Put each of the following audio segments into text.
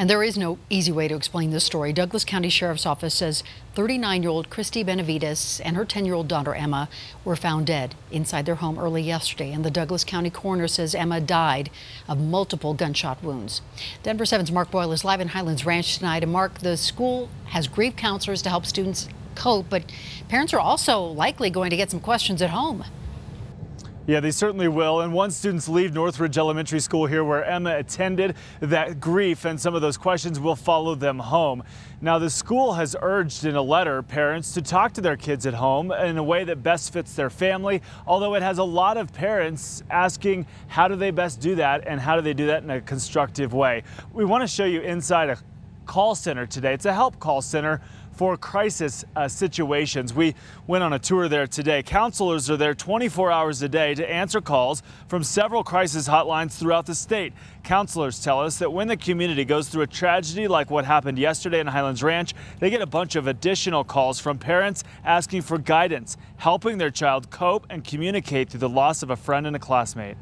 And there is no easy way to explain this story. Douglas County Sheriff's Office says 39 year old Christy Benavides and her 10 year old daughter Emma were found dead inside their home early yesterday. And the Douglas County coroner says Emma died of multiple gunshot wounds. Denver 7's Mark Boyle is live in Highlands Ranch tonight. And Mark, the school has grief counselors to help students cope, but parents are also likely going to get some questions at home. Yeah, they certainly will. And once students leave Northridge Elementary School here where Emma attended, that grief and some of those questions will follow them home. Now, the school has urged in a letter parents to talk to their kids at home in a way that best fits their family, although it has a lot of parents asking how do they best do that and how do they do that in a constructive way. We want to show you inside a call center today. It's a help call center for crisis uh, situations. We went on a tour there today. Counselors are there 24 hours a day to answer calls from several crisis hotlines throughout the state. Counselors tell us that when the community goes through a tragedy like what happened yesterday in Highlands Ranch, they get a bunch of additional calls from parents asking for guidance, helping their child cope and communicate through the loss of a friend and a classmate.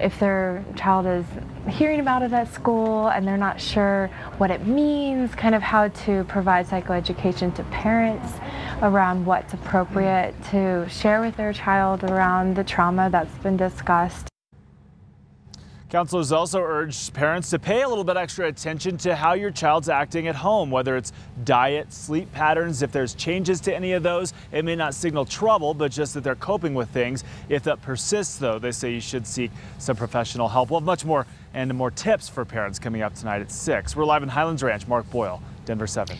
If their child is hearing about it at school and they're not sure what it means, kind of how to provide psychoeducation to parents around what's appropriate to share with their child around the trauma that's been discussed. Counselors also urge parents to pay a little bit extra attention to how your child's acting at home, whether it's diet, sleep patterns. If there's changes to any of those, it may not signal trouble, but just that they're coping with things. If that persists, though, they say you should seek some professional help. We'll have much more and more tips for parents coming up tonight at 6. We're live in Highlands Ranch. Mark Boyle, Denver 7.